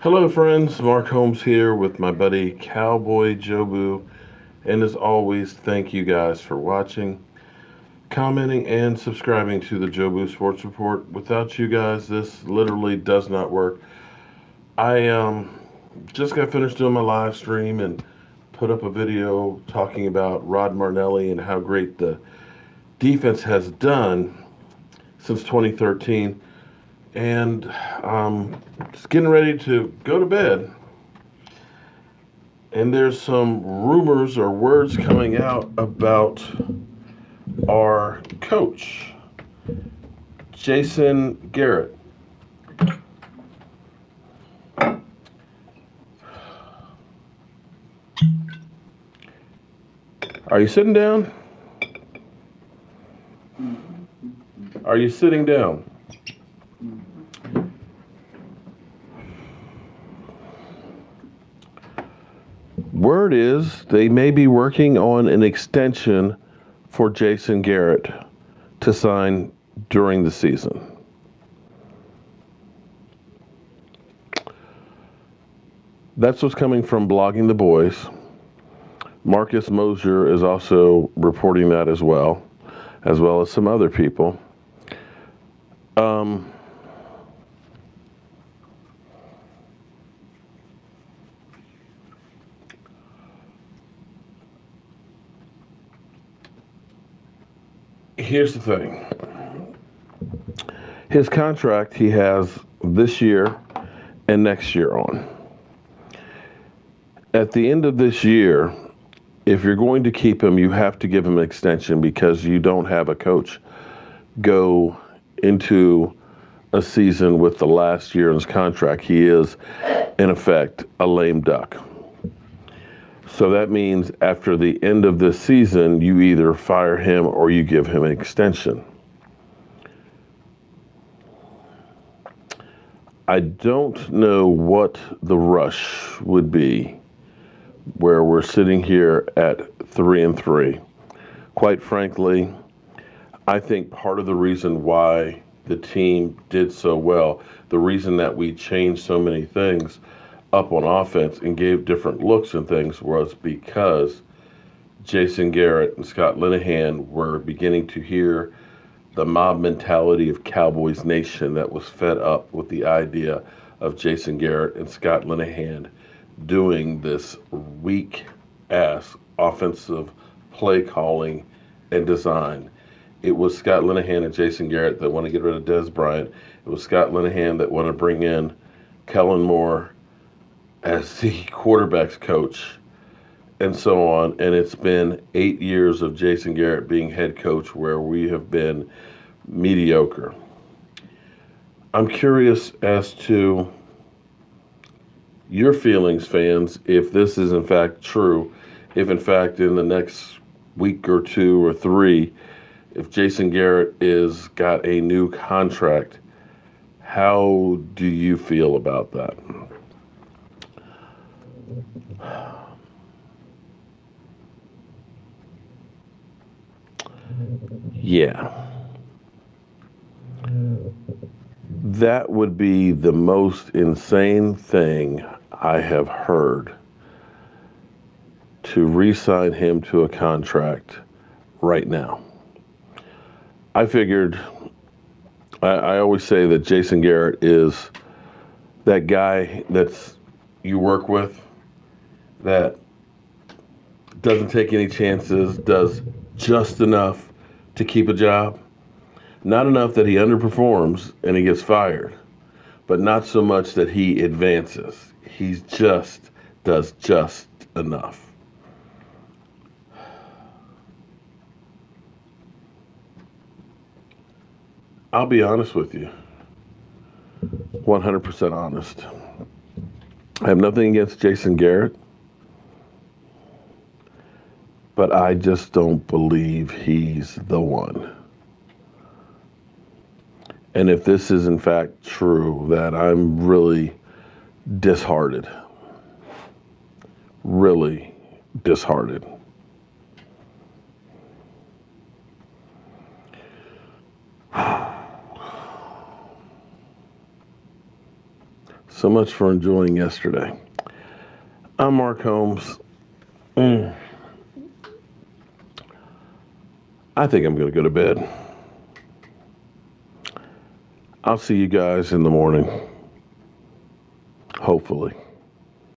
Hello, friends. Mark Holmes here with my buddy Cowboy Jobu. And as always, thank you guys for watching, commenting, and subscribing to the Jobu Sports Report. Without you guys, this literally does not work. I um, just got finished doing my live stream and put up a video talking about Rod Marinelli and how great the defense has done since 2013 and um, just getting ready to go to bed. And there's some rumors or words coming out about our coach, Jason Garrett. Are you sitting down? Are you sitting down? Word is they may be working on an extension for Jason Garrett to sign during the season. That's what's coming from Blogging the Boys. Marcus Mosher is also reporting that as well, as well as some other people. Um, here's the thing his contract he has this year and next year on. At the end of this year, if you're going to keep him, you have to give him an extension because you don't have a coach go into a season with the last year in his contract. He is, in effect, a lame duck. So that means after the end of this season, you either fire him or you give him an extension. I don't know what the rush would be where we're sitting here at three and three. Quite frankly, I think part of the reason why the team did so well, the reason that we changed so many things up on offense and gave different looks and things was because Jason Garrett and Scott Linehan were beginning to hear the mob mentality of Cowboys Nation that was fed up with the idea of Jason Garrett and Scott Linehan doing this weak ass offensive play calling and design. It was Scott Linehan and Jason Garrett that want to get rid of Dez Bryant. It was Scott Linehan that want to bring in Kellen Moore as the quarterbacks coach and so on. And it's been eight years of Jason Garrett being head coach where we have been mediocre. I'm curious as to your feelings, fans, if this is in fact true, if in fact in the next week or two or three, if Jason Garrett is got a new contract, how do you feel about that? Yeah. That would be the most insane thing I have heard to re sign him to a contract right now. I figured, I, I, always say that Jason Garrett is that guy that's you work with that doesn't take any chances, does just enough to keep a job. Not enough that he underperforms and he gets fired, but not so much that he advances. He just does just enough. I'll be honest with you. 100% honest. I have nothing against Jason Garrett, but I just don't believe he's the one. And if this is in fact true, that I'm really disheartened. Really disheartened. So much for enjoying yesterday. I'm Mark Holmes. Mm. I think I'm going to go to bed. I'll see you guys in the morning. Hopefully.